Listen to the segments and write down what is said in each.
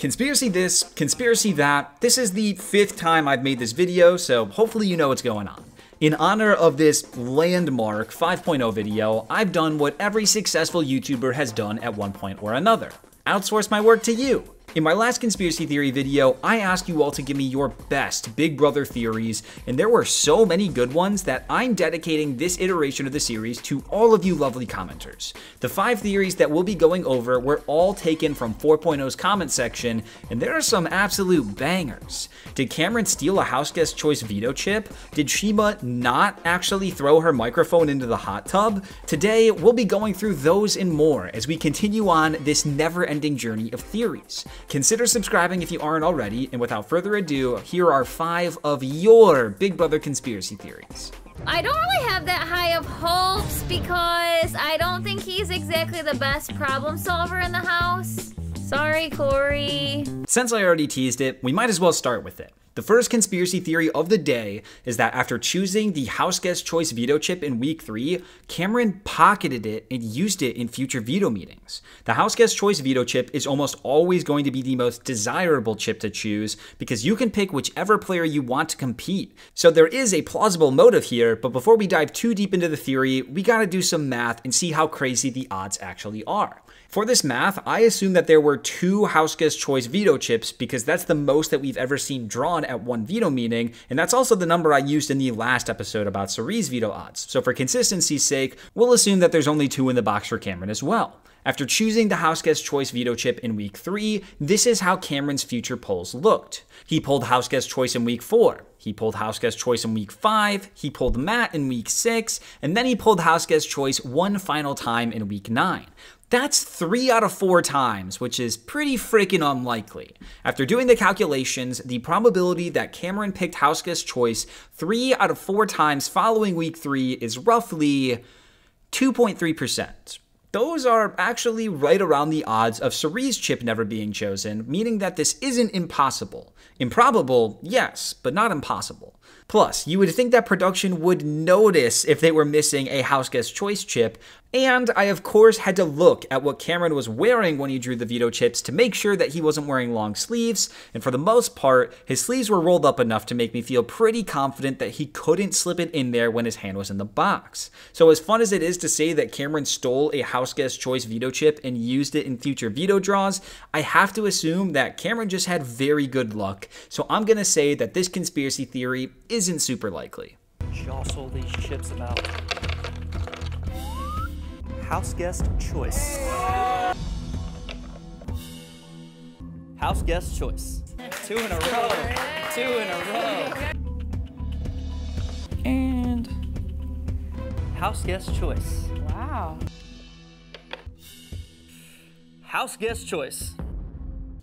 Conspiracy this, conspiracy that. This is the fifth time I've made this video, so hopefully you know what's going on. In honor of this landmark 5.0 video, I've done what every successful YouTuber has done at one point or another. Outsource my work to you. In my last conspiracy theory video, I asked you all to give me your best Big Brother theories, and there were so many good ones that I'm dedicating this iteration of the series to all of you lovely commenters. The five theories that we'll be going over were all taken from 4.0's comment section, and there are some absolute bangers. Did Cameron steal a house guest choice veto chip? Did Chima not actually throw her microphone into the hot tub? Today, we'll be going through those and more as we continue on this never-ending journey of theories. Consider subscribing if you aren't already, and without further ado, here are five of your Big Brother conspiracy theories. I don't really have that high of hopes because I don't think he's exactly the best problem solver in the house. Sorry, Corey. Since I already teased it, we might as well start with it. The first conspiracy theory of the day is that after choosing the house guest choice veto chip in week 3, Cameron pocketed it and used it in future veto meetings. The house guest choice veto chip is almost always going to be the most desirable chip to choose because you can pick whichever player you want to compete. So there is a plausible motive here, but before we dive too deep into the theory, we gotta do some math and see how crazy the odds actually are. For this math, I assume that there were two house guest choice veto chips because that's the most that we've ever seen drawn at one veto meeting, and that's also the number I used in the last episode about Cirie's veto odds. So for consistency's sake, we'll assume that there's only two in the box for Cameron as well. After choosing the house guest choice veto chip in week 3, this is how Cameron's future polls looked. He pulled house guest choice in week 4. He pulled house guest choice in week 5, he pulled Matt in week 6, and then he pulled house guest choice one final time in week 9. That's three out of four times, which is pretty freaking unlikely. After doing the calculations, the probability that Cameron picked house guest choice three out of four times following week three is roughly 2.3%. Those are actually right around the odds of Cirie's chip never being chosen, meaning that this isn't impossible. Improbable, yes, but not impossible. Plus, you would think that production would notice if they were missing a house guest choice chip, and I of course had to look at what Cameron was wearing when he drew the veto chips to make sure that he wasn't wearing long sleeves, and for the most part, his sleeves were rolled up enough to make me feel pretty confident that he couldn't slip it in there when his hand was in the box. So as fun as it is to say that Cameron stole a house guest choice veto chip and used it in future veto draws, I have to assume that Cameron just had very good luck, so I'm gonna say that this conspiracy theory isn't super likely. Jostle these chips about house guest choice. House guest choice. Two in a row. Two in a row. And house guest choice. Wow. House guest choice.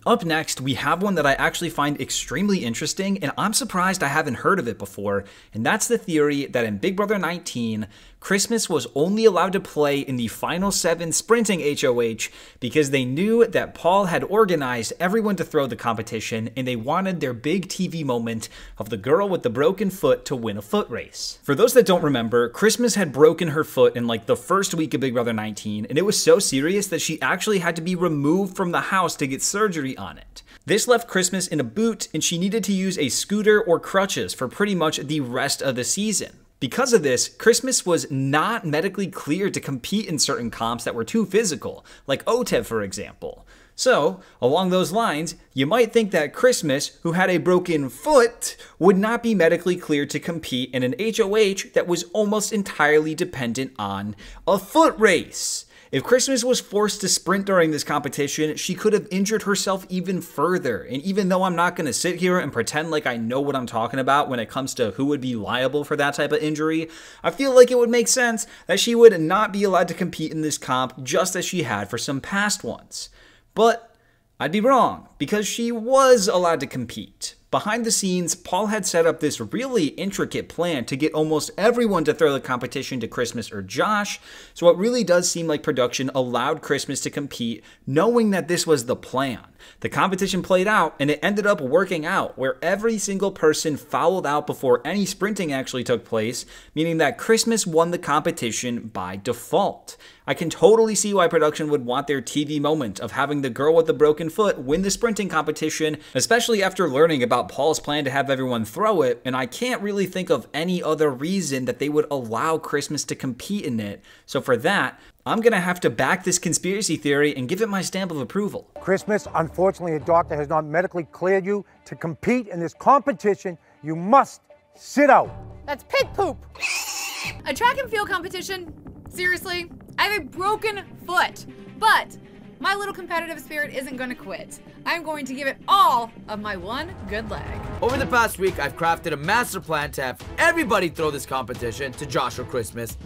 Up next, we have one that I actually find extremely interesting, and I'm surprised I haven't heard of it before, and that's the theory that in Big Brother 19, Christmas was only allowed to play in the final seven sprinting HOH because they knew that Paul had organized everyone to throw the competition and they wanted their big TV moment of the girl with the broken foot to win a foot race. For those that don't remember, Christmas had broken her foot in like the first week of Big Brother 19 and it was so serious that she actually had to be removed from the house to get surgery on it. This left Christmas in a boot and she needed to use a scooter or crutches for pretty much the rest of the season. Because of this, Christmas was not medically cleared to compete in certain comps that were too physical, like OTEV for example. So, along those lines, you might think that Christmas, who had a broken foot, would not be medically cleared to compete in an HOH that was almost entirely dependent on a foot race. If Christmas was forced to sprint during this competition, she could have injured herself even further. And even though I'm not going to sit here and pretend like I know what I'm talking about when it comes to who would be liable for that type of injury, I feel like it would make sense that she would not be allowed to compete in this comp just as she had for some past ones. But I'd be wrong, because she was allowed to compete. Behind the scenes, Paul had set up this really intricate plan to get almost everyone to throw the competition to Christmas or Josh, so it really does seem like production allowed Christmas to compete knowing that this was the plan. The competition played out and it ended up working out where every single person fouled out before any sprinting actually took place, meaning that Christmas won the competition by default. I can totally see why production would want their TV moment of having the girl with the broken foot win the sprinting competition, especially after learning about Paul's plan to have everyone throw it, and I can't really think of any other reason that they would allow Christmas to compete in it. So for that, I'm gonna have to back this conspiracy theory and give it my stamp of approval. Christmas, unfortunately, a doctor has not medically cleared you to compete in this competition. You must sit out. That's pig poop. A track and field competition? Seriously? I have a broken foot, but my little competitive spirit isn't going to quit. I'm going to give it all of my one good leg. Over the past week, I've crafted a master plan to have everybody throw this competition to Joshua Christmas.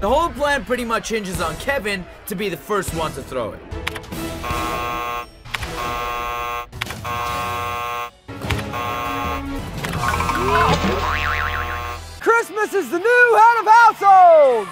The whole plan pretty much hinges on Kevin to be the first one to throw it. Christmas is the new head of household!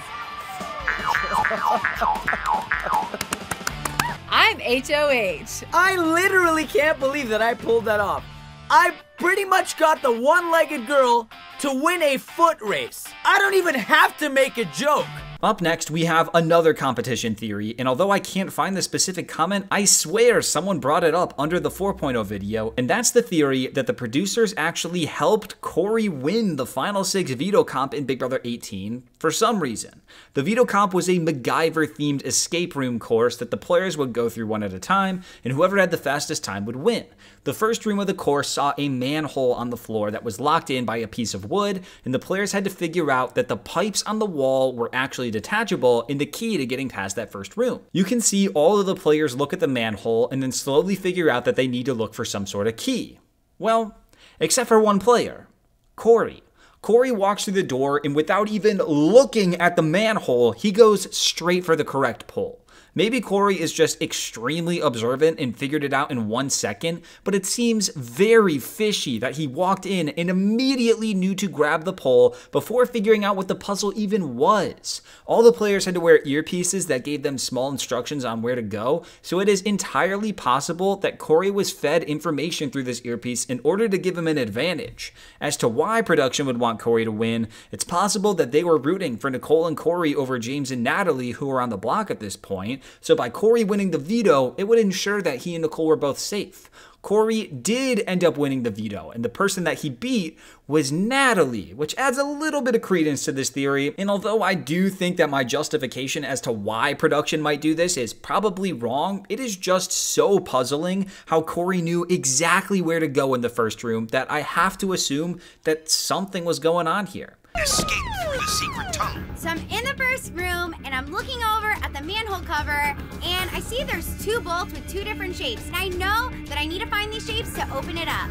I'm HOH. I literally can't believe that I pulled that off. I pretty much got the one-legged girl to win a foot race. I don't even have to make a joke. Up next, we have another competition theory, and although I can't find the specific comment, I swear someone brought it up under the 4.0 video, and that's the theory that the producers actually helped Corey win the Final Six veto comp in Big Brother 18 for some reason. The veto comp was a MacGyver themed escape room course that the players would go through one at a time, and whoever had the fastest time would win. The first room of the course saw a manhole on the floor that was locked in by a piece of wood, and the players had to figure out that the pipes on the wall were actually detachable and the key to getting past that first room. You can see all of the players look at the manhole and then slowly figure out that they need to look for some sort of key. Well, except for one player, Corey. Corey walks through the door and without even looking at the manhole, he goes straight for the correct pull. Maybe Corey is just extremely observant and figured it out in one second, but it seems very fishy that he walked in and immediately knew to grab the pole before figuring out what the puzzle even was. All the players had to wear earpieces that gave them small instructions on where to go, so it is entirely possible that Corey was fed information through this earpiece in order to give him an advantage. As to why production would want Corey to win, it's possible that they were rooting for Nicole and Corey over James and Natalie, who were on the block at this point, so by Corey winning the veto, it would ensure that he and Nicole were both safe. Corey did end up winning the veto, and the person that he beat was Natalie, which adds a little bit of credence to this theory. And although I do think that my justification as to why production might do this is probably wrong, it is just so puzzling how Corey knew exactly where to go in the first room that I have to assume that something was going on here. Escape through the secret tunnel. So I'm in the first room and I'm looking over at the manhole cover and I see there's two bolts with two different shapes. And I know that I need to find these shapes to open it up.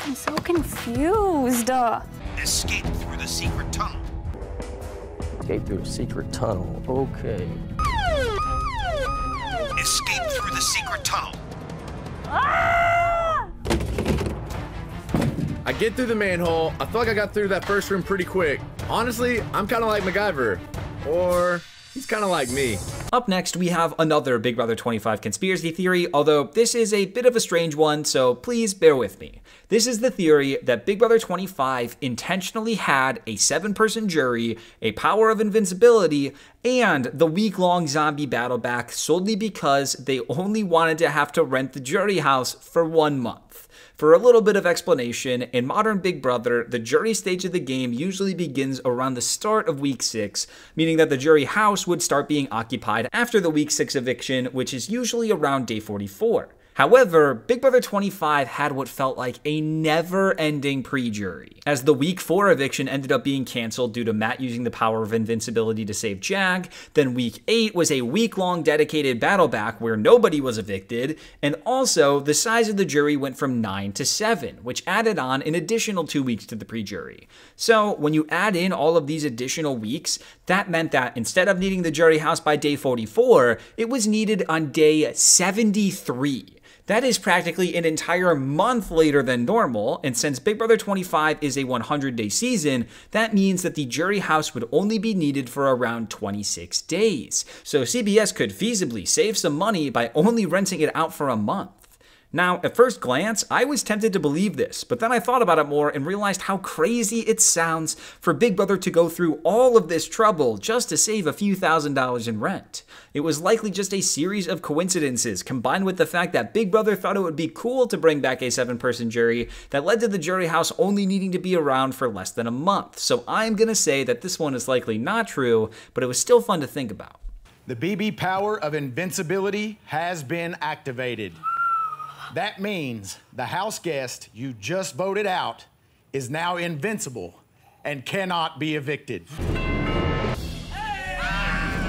I'm so confused. Uh, Escape through the secret tunnel. Escape through a secret tunnel. Okay. Escape through the secret tunnel. I get through the manhole. I feel like I got through that first room pretty quick. Honestly, I'm kind of like MacGyver. Or he's kind of like me. Up next, we have another Big Brother 25 conspiracy theory, although this is a bit of a strange one, so please bear with me. This is the theory that Big Brother 25 intentionally had a seven person jury, a power of invincibility, and the week long zombie battle back solely because they only wanted to have to rent the jury house for one month. For a little bit of explanation, in modern Big Brother, the jury stage of the game usually begins around the start of week 6, meaning that the jury house would start being occupied after the week 6 eviction, which is usually around day 44. However, Big Brother 25 had what felt like a never ending pre jury. As the week 4 eviction ended up being canceled due to Matt using the power of invincibility to save Jag, then week 8 was a week long dedicated battle back where nobody was evicted, and also the size of the jury went from 9 to 7, which added on an additional 2 weeks to the pre jury. So when you add in all of these additional weeks, that meant that instead of needing the jury house by day 44, it was needed on day 73. That is practically an entire month later than normal, and since Big Brother 25 is a 100 day season, that means that the jury house would only be needed for around 26 days. So CBS could feasibly save some money by only renting it out for a month. Now, at first glance, I was tempted to believe this, but then I thought about it more and realized how crazy it sounds for Big Brother to go through all of this trouble just to save a few thousand dollars in rent. It was likely just a series of coincidences combined with the fact that Big Brother thought it would be cool to bring back a seven person jury that led to the jury house only needing to be around for less than a month. So I'm gonna say that this one is likely not true, but it was still fun to think about. The BB power of invincibility has been activated. That means the house guest you just voted out is now invincible and cannot be evicted.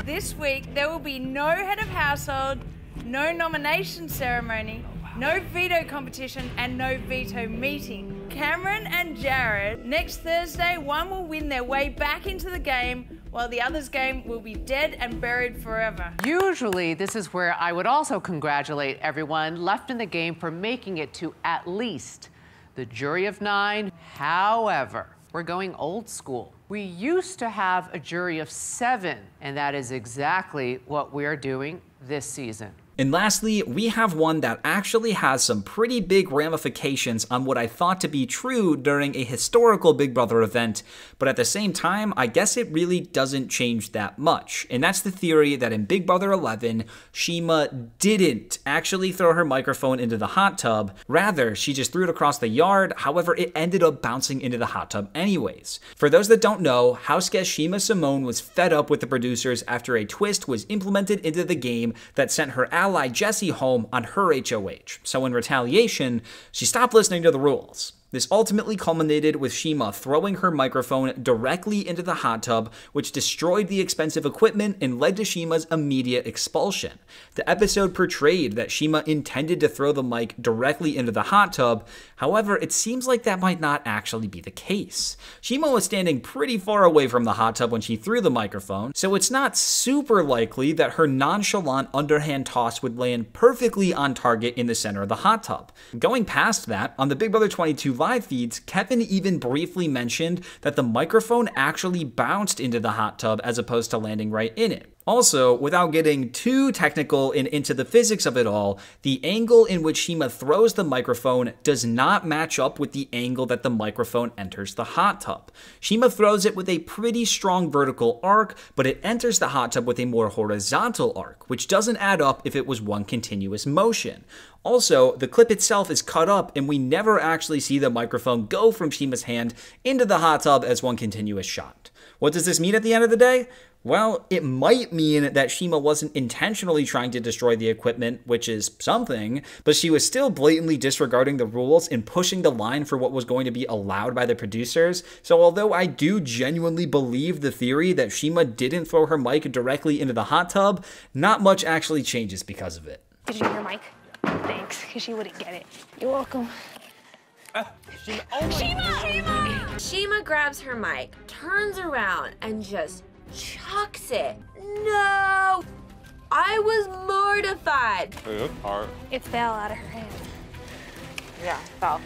This week, there will be no head of household, no nomination ceremony, no veto competition, and no veto meeting. Cameron and Jared, next Thursday, one will win their way back into the game, while the other's game will be dead and buried forever. Usually, this is where I would also congratulate everyone left in the game for making it to at least the jury of nine. However, we're going old school. We used to have a jury of seven, and that is exactly what we're doing this season. And lastly, we have one that actually has some pretty big ramifications on what I thought to be true during a historical Big Brother event, but at the same time, I guess it really doesn't change that much. And that's the theory that in Big Brother 11, Chima didn't actually throw her microphone into the hot tub. Rather, she just threw it across the yard, however, it ended up bouncing into the hot tub anyways. For those that don't know, house guest Chima Simone was fed up with the producers after a twist was implemented into the game that sent her ally Jesse home on her HOH. So in retaliation, she stopped listening to the rules. This ultimately culminated with Chima throwing her microphone directly into the hot tub, which destroyed the expensive equipment and led to Chima's immediate expulsion. The episode portrayed that Chima intended to throw the mic directly into the hot tub, however, it seems like that might not actually be the case. Chima was standing pretty far away from the hot tub when she threw the microphone, so it's not super likely that her nonchalant underhand toss would land perfectly on target in the center of the hot tub. Going past that, on the Big Brother 22 live feeds, Kevin even briefly mentioned that the microphone actually bounced into the hot tub as opposed to landing right in it. Also, without getting too technical and into the physics of it all, the angle in which Chima throws the microphone does not match up with the angle that the microphone enters the hot tub. Chima throws it with a pretty strong vertical arc, but it enters the hot tub with a more horizontal arc, which doesn't add up if it was one continuous motion. Also, the clip itself is cut up, and we never actually see the microphone go from Chima's hand into the hot tub as one continuous shot. What does this mean at the end of the day? Well, it might mean that Chima wasn't intentionally trying to destroy the equipment, which is something, but she was still blatantly disregarding the rules and pushing the line for what was going to be allowed by the producers. So, although I do genuinely believe the theory that Chima didn't throw her mic directly into the hot tub, not much actually changes because of it. Did you get your mic? Thanks, because she wouldn't get it. You're welcome. Uh, Chima! Oh Chima! Chima! Chima grabs her mic, turns around, and just chucks it. No! I was mortified. It fell out of her hand. Yeah, fell.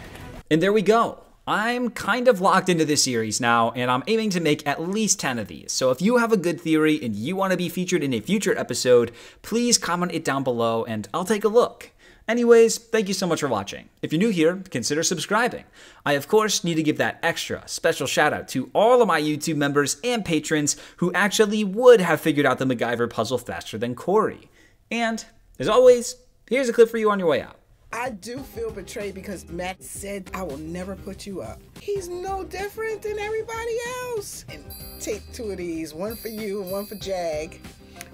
And there we go. I'm kind of locked into this series now, and I'm aiming to make at least 10 of these. So if you have a good theory and you want to be featured in a future episode, please comment it down below and I'll take a look. Anyways, thank you so much for watching. If you're new here, consider subscribing. I, of course, need to give that extra special shout out to all of my YouTube members and patrons who actually would have figured out the MacGyver puzzle faster than Corey. And, as always, here's a clip for you on your way out. I do feel betrayed because Matt said I will never put you up. He's no different than everybody else. And take two of these, one for you and one for Jag.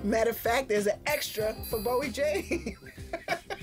Matter of fact, there's an extra for Bowie Jane.